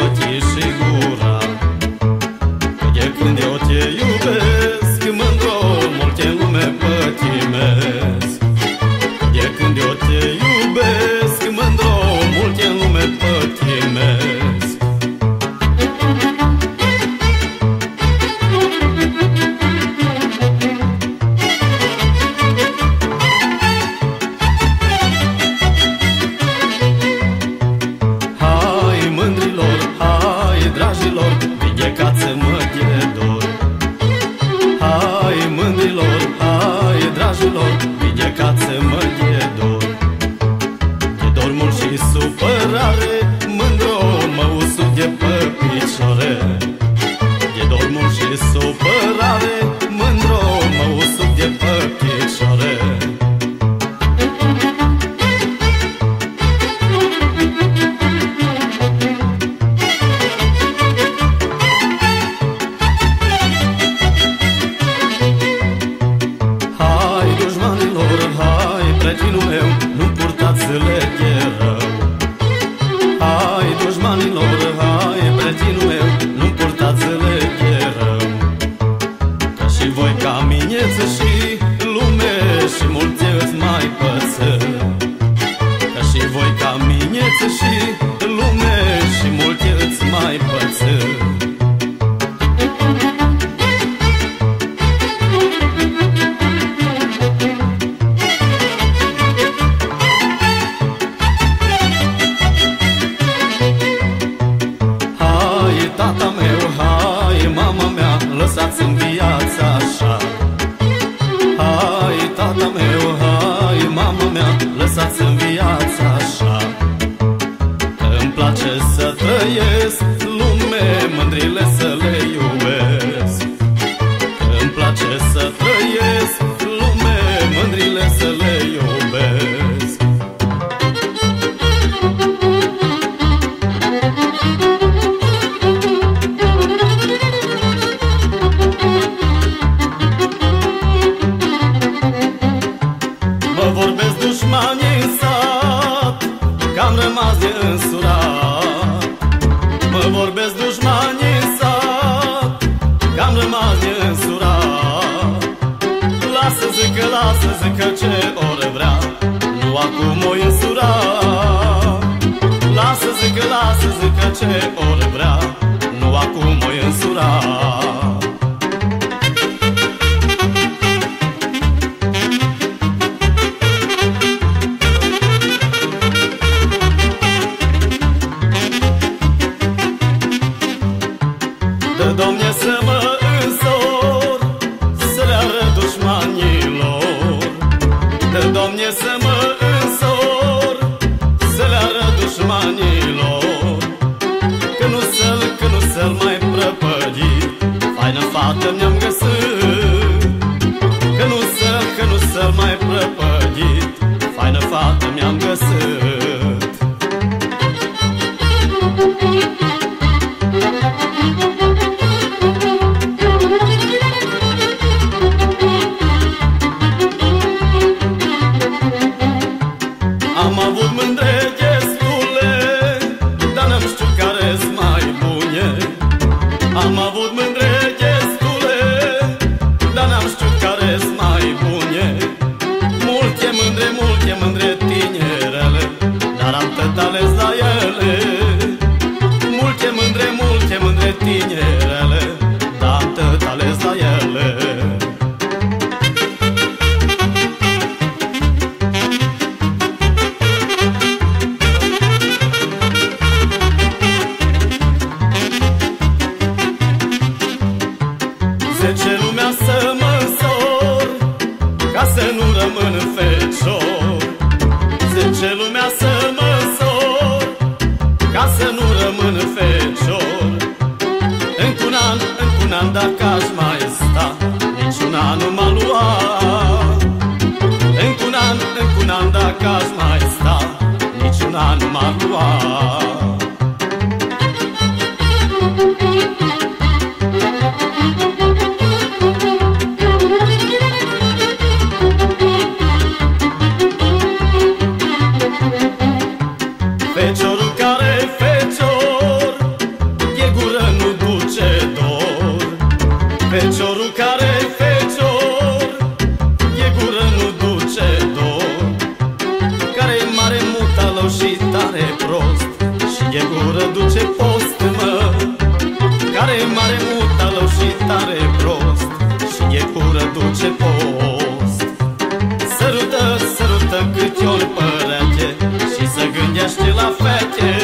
o que viață mă e dor. E dor mult și supărare no meu. Tata meu Hai, mama mea, lăsați-mi viața așa. Îmi place să trăiesc lume Mândrile să am rămas de însurat. Mă vorbesc dușmanii în sat Că am rămas de însurat. Lasă zică, lasă zică ce ori vrea Nu acum o însura. Lasă zică, lasă zică ce ori vrea Nu acum o însura Dă, Domne, să mă însor Să le arăt dușmanilor. Dă, Domne, să mă însor Să le arăt dușmanilor. Că nu să-l, că nu să-l mai prăpădi Faină fată mi-am găsit. Că nu să-l, că nu să-l mai prăpădi Faină fată mi-am găsit Am avut mândre destule Dar n-am știut care-s mai bune Multe mândre, multe mândre tinerele Dar am tot ales la ele rămân în fecior. Zece lumea să mă însor Ca să nu rămân în fecior. Încă un an, încă un an dacă aș mai sta Niciun an nu m-a luat. Încă un an, încă un an dacă aș mai sta Niciun an nu m-a luat Care e mare mutalău și tare prost. Și e gură duce post. Sărută, sărută câte ori părete Și să gândește la fete